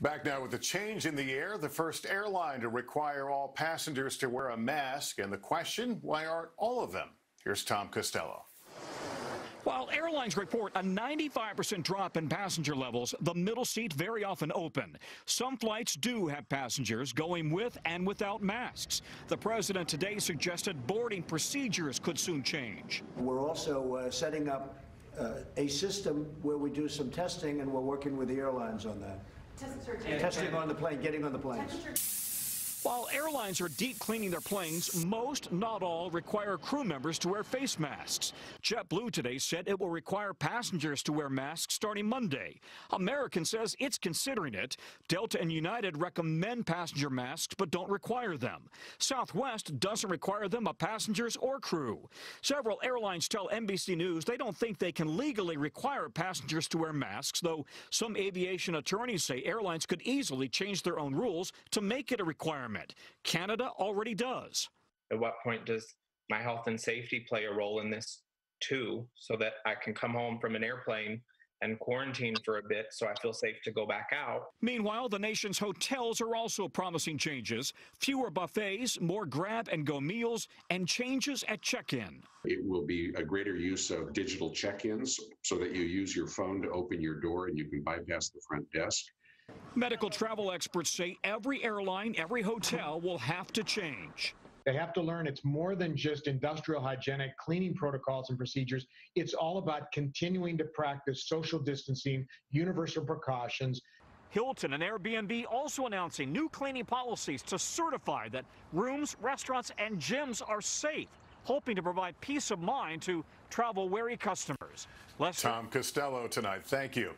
Back now with the change in the air, the first airline to require all passengers to wear a mask. And the question why aren't all of them? Here's Tom Costello. While airlines report a 95% drop in passenger levels, the middle seat very often open. Some flights do have passengers going with and without masks. The president today suggested boarding procedures could soon change. We're also uh, setting up uh, a system where we do some testing, and we're working with the airlines on that. Testing on the plane, getting on the planes. While airlines are deep cleaning their planes, most, not all, require crew members to wear face masks. JetBlue today said it will require passengers to wear masks starting Monday. American says it's considering it. Delta and United recommend passenger masks but don't require them. Southwest doesn't require them of passengers or crew. Several airlines tell NBC News they don't think they can legally require passengers to wear masks, though some aviation attorneys say airlines could easily change their own rules to make it a requirement environment. Canada already does. At what point does my health and safety play a role in this too, so that I can come home from an airplane and quarantine for a bit so I feel safe to go back out. Meanwhile, the nation's hotels are also promising changes. Fewer buffets, more grab and go meals, and changes at check in. It will be a greater use of digital check ins so that you use your phone to open your door and you can bypass the front desk. Medical travel experts say every airline, every hotel will have to change. They have to learn it's more than just industrial hygienic cleaning protocols and procedures. It's all about continuing to practice social distancing, universal precautions. Hilton and Airbnb also announcing new cleaning policies to certify that rooms, restaurants, and gyms are safe, hoping to provide peace of mind to travel wary customers. Lester. Tom Costello tonight. Thank you.